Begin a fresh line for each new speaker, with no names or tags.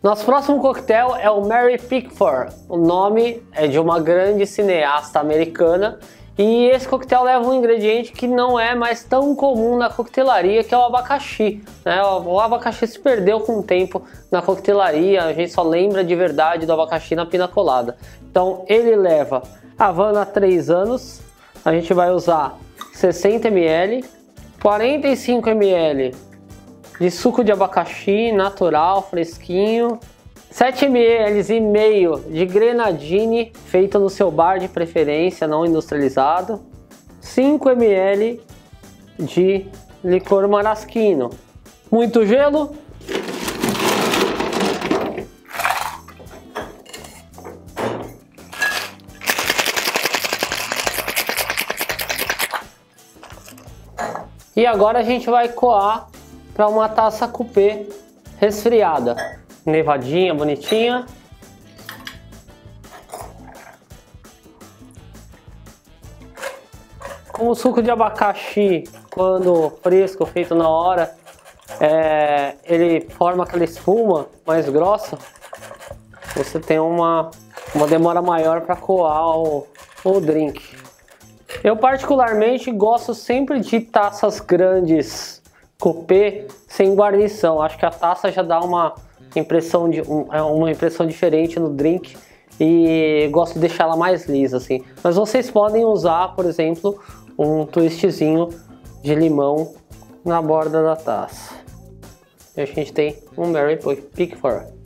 Nosso próximo coquetel é o Mary Pickford. O nome é de uma grande cineasta americana e esse coquetel leva um ingrediente que não é mais tão comum na coquetelaria, que é o abacaxi. Né? O abacaxi se perdeu com o tempo na coquetelaria, a gente só lembra de verdade do abacaxi na pina colada. Então ele leva Havana 3 anos, a gente vai usar 60 ml, 45 ml de suco de abacaxi natural, fresquinho, 7 ml e meio de grenadine feita no seu bar de preferência, não industrializado, 5 ml de licor marasquino, muito gelo. E agora a gente vai coar para uma taça coupé resfriada. Nevadinha, bonitinha. Com o suco de abacaxi, quando fresco, feito na hora, é, ele forma aquela espuma mais grossa, você tem uma, uma demora maior para coar o, o drink. Eu particularmente gosto sempre de taças grandes coupé sem guarnição. Acho que a taça já dá uma impressão de um, é uma impressão diferente no drink e gosto de deixar ela mais lisa assim. Mas vocês podem usar, por exemplo, um twistzinho de limão na borda da taça. E a gente tem um Mary Pickford.